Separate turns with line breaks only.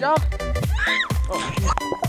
Jump. Oh.